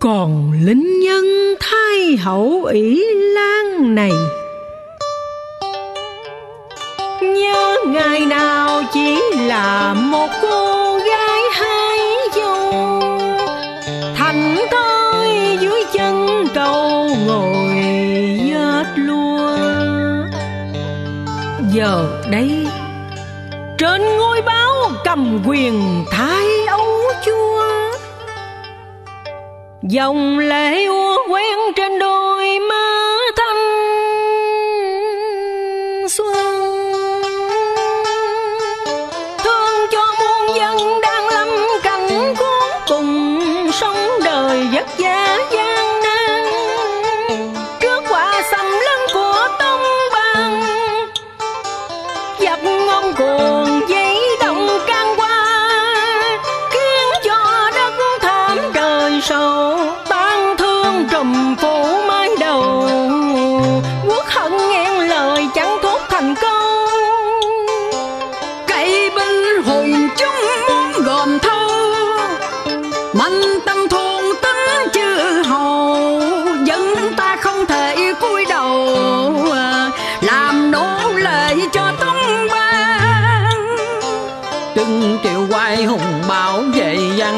còn lính nhân thay hậu ỷ lan này. Nhớ ngày nào chỉ là một cô gái hai dâu thành tôi dưới chân cầu ngồi vết lúa. Giờ đây, trên ngôi báo cầm quyền thái ấu chúa dòng lệ úa quen trên đôi má.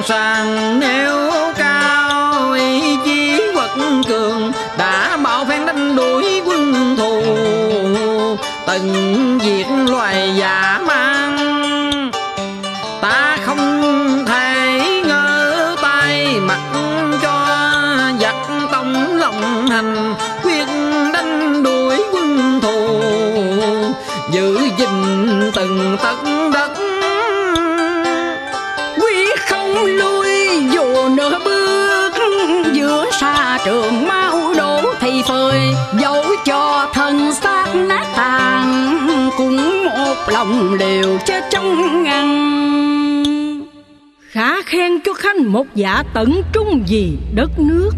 Sàng giang Nếu cao ý chí quật cường, Đã bảo phen đánh đuổi quân thù. Từng diệt loài giả mang, Ta không thể ngơ tay mặt cho thân xác nát tàn, cũng một lòng đều chết trong ngăn. Khá khen cho khanh một dạ tận trung vì đất nước.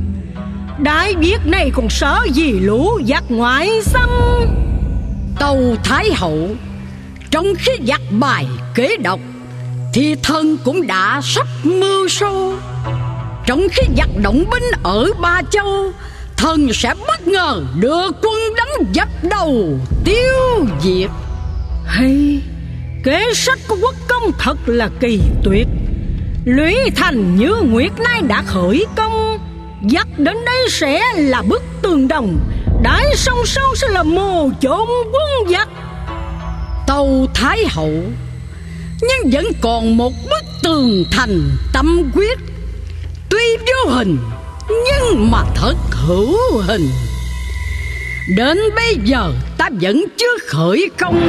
Đái biết nay còn sợ gì lũ giặc ngoại xâm? Tâu thái hậu, trong khi giặc bài kế độc, thì thân cũng đã sắp mưu sâu. Trong khi giặc động binh ở ba châu thần sẽ bất ngờ đưa quân đánh dập đầu tiêu diệt. Hay, kế sách của quốc công thật là kỳ tuyệt. Lũy thành như nguyệt nay đã khởi công, dắt đến đây sẽ là bức tường đồng. Đái sông sâu sẽ là mồ chôn quân giặc. Tàu thái hậu, nhưng vẫn còn một bức tường thành tâm quyết. Tuy vô hình, nhưng mà thật hữu hình. Đến bây giờ ta vẫn chưa khởi công.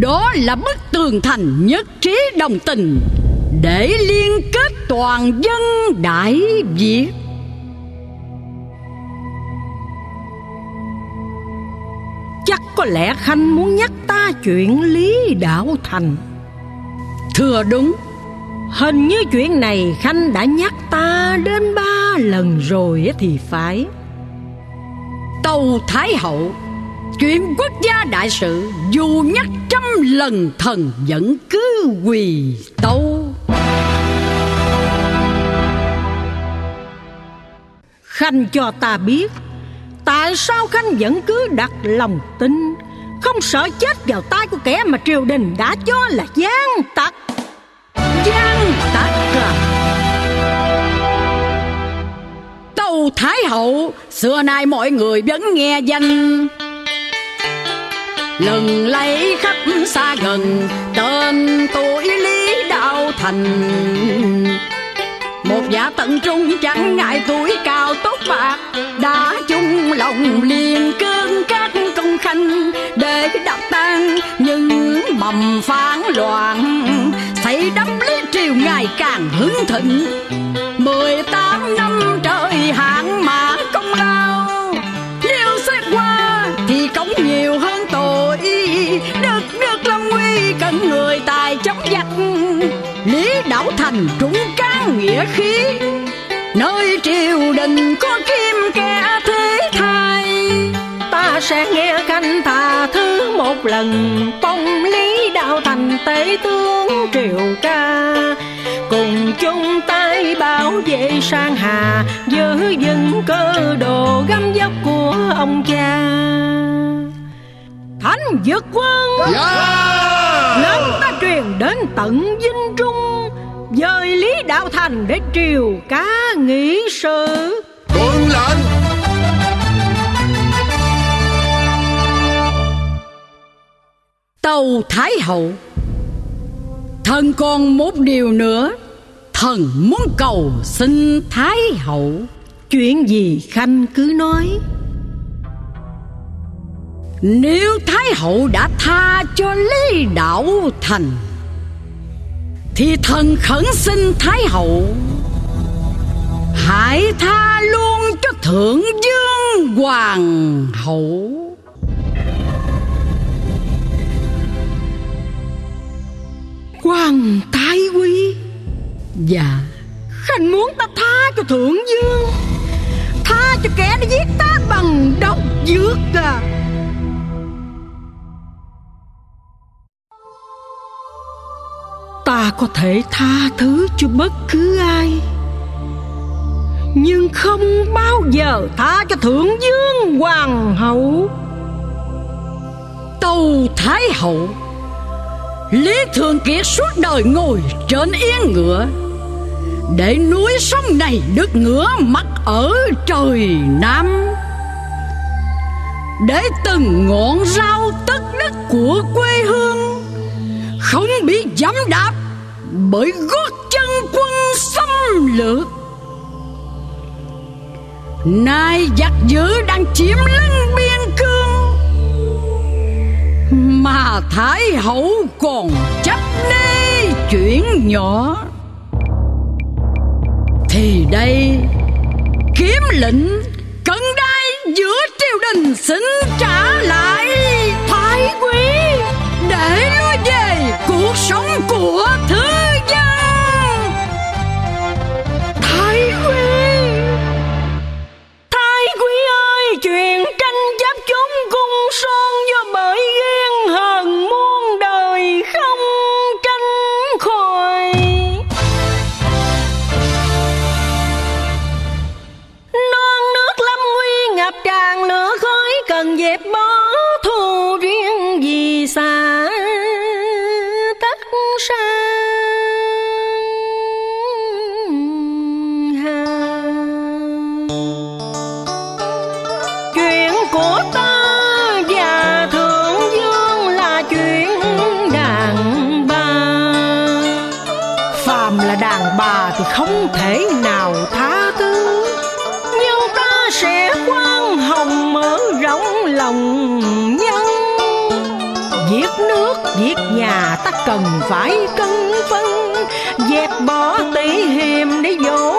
Đó là bức tường thành nhất trí đồng tình, để liên kết toàn dân đại việt. Chắc có lẽ khanh muốn nhắc ta chuyện lý đạo thành. Thưa đúng hình như chuyện này khanh đã nhắc ta đến ba lần rồi thì phải. Tâu thái hậu, chuyện quốc gia đại sự dù nhắc trăm lần thần vẫn cứ quỳ tâu. Khanh cho ta biết, tại sao khanh vẫn cứ đặt lòng tin? Không sợ chết vào tay của kẻ mà triều đình đã cho là gian tặc gian tạc à tâu thái hậu, xưa nay mọi người vẫn nghe danh. Lần lấy khắp xa gần, tên tuổi lý đạo thành. Một giả tận trung chẳng ngại tuổi cao tốt bạc, đã chung lòng liền cương các công khanh. Để đập tan những mầm phán loạn, xây đắp ngày càng hứng thịnh. Mười tám năm trời hạn mà công lao nếu xét qua thì cống nhiều hơn tội. Đất nước lâm nguy cần người tài chống giặc. Lý đảo thành trúng cá nghĩa khí, nơi triều đình có kim kẻ thế thai. Ta sẽ nghe canh thà thứ một lần, phong lý đạo thành tế tướng triều ca bảo vệ sang hà giữ vững cơ đồ găm dốc của ông cha. Thánh dực quân! Dạ! Lớn ta truyền đến tận dinh trung dời lý đạo thành để triều cá nghị sự. Tuân lệnh! Tâu Thái Hậu. Thần còn một điều nữa Thần muốn cầu xin Thái Hậu. Chuyện gì khanh cứ nói. Nếu Thái Hậu đã tha cho Lý Đạo Thành Thì thần khẩn xin Thái Hậu Hãy tha luôn cho Thượng Dương Hoàng hậu. Quan quý Dạ. Khanh muốn ta tha cho thượng dương, tha cho kẻ đã giết ta bằng độc dược à. Ta có thể tha thứ cho bất cứ ai, nhưng không bao giờ tha cho thượng dương hoàng hậu. Tâu Thái Hậu, Lý Thường Kiệt suốt đời ngồi trên yên ngựa để núi sông này được ngửa mặt ở trời Nam. Để từng ngọn rau tất đất của quê hương Không bị giẫm đạp bởi gót chân quân xâm lược. Nay giặc dữ đang chiếm lưng biên cương, Mà Thái hậu còn chấp nê chuyện nhỏ. Thì đây, kiếm lệnh cận đai giữa triều đình xin trả lại Thái quý Để lo về cuộc sống của thứ chuyện đàn bà. Phàm là đàn bà thì không thể nào nhà ta cần phải cân phân Dẹp bỏ tỷ hiềm để dỗ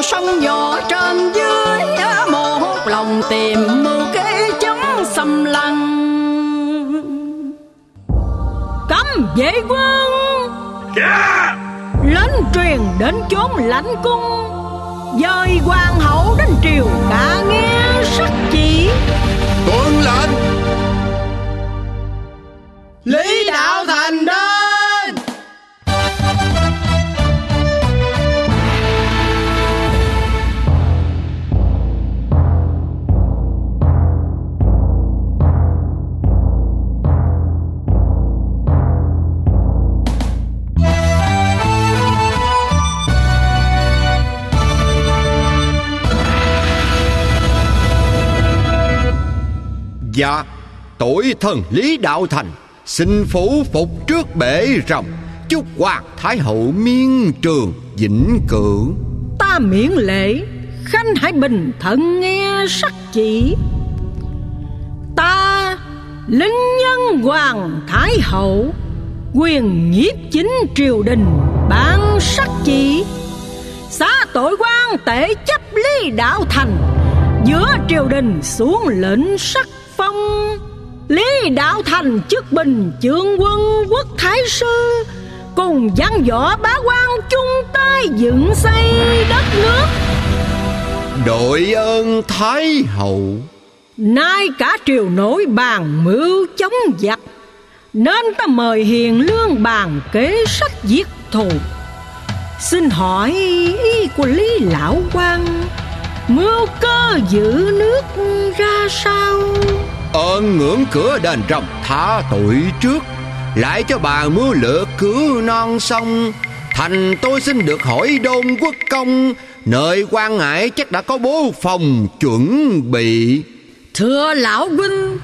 dòng sông nhỏ trên dưới Một lòng tìm mưu kế chống xâm lăng. Cấm vệ quân Lên truyền đến chốn lãnh cung Dời hoàng hậu đến triều Dạ Tội thần Lý Đạo Thành, Xin phủ phục trước bể rồng, Chúc Hoàng Thái Hậu miên trường, vĩnh cửu. Ta miễn lễ, Khanh hãy bình thận nghe sắc chỉ. Ta Linh nhân Hoàng Thái Hậu, Quyền nhiếp chính triều đình Ban sắc chỉ. Xá tội quan tể chấp lý đạo thành, Giữa triều đình xuống lệnh sắc Lý Đạo Thành chức bình chương quân quốc thái sư. Cùng văn võ bá quan chung tay dựng xây đất nước. Đội ơn Thái Hậu. Nay cả triều nổi bàn mưu chống giặc. Nên ta mời hiền lương bàn kế sách giết thù. Xin hỏi ý của Lý Lão quan Mưu cơ giữ nước ra sao Ơn ngưỡng cửa đền rồng tha tội trước. Lại cho bà mưa lửa cứu non sông. Thành tôi xin được hỏi đôn quốc công, Nơi quan ngại chắc đã có bố phòng chuẩn bị. Thưa lão huynh,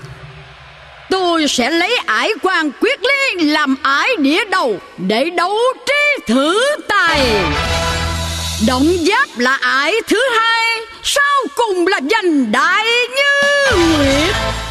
Tôi sẽ lấy ải quan quyết lý làm ải đĩa đầu Để đấu trí thử tài. Động giáp là ải thứ hai, Sau cùng là danh đại như nguyệt.